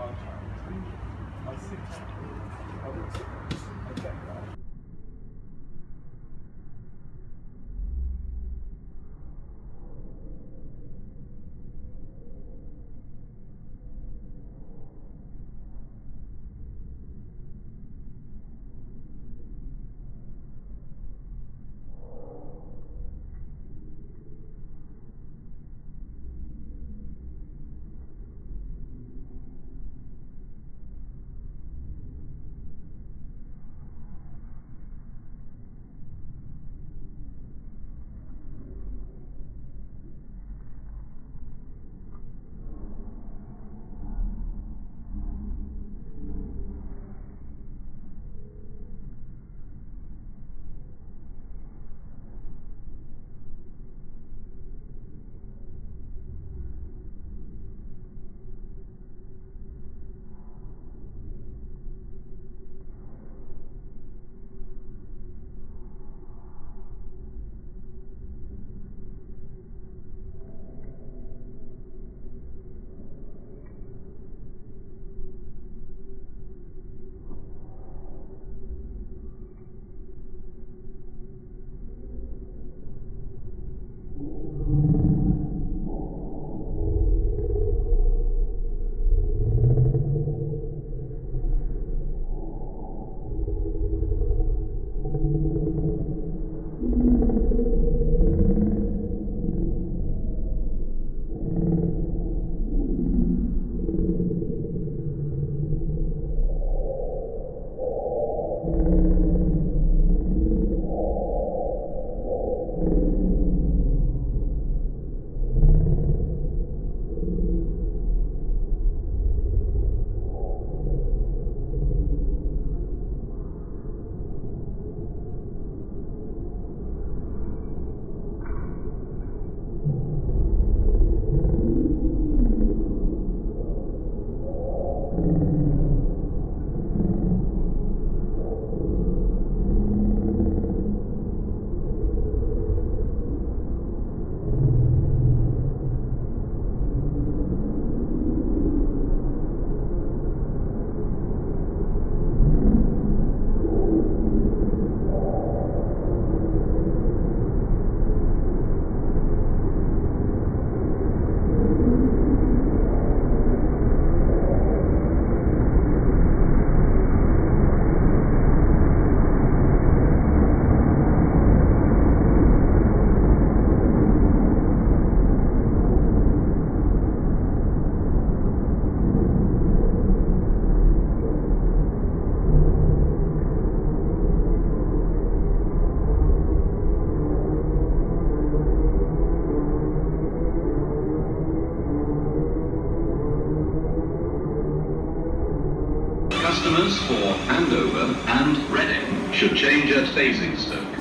I see. I Customers for Andover and Reading should change at Basingstoke.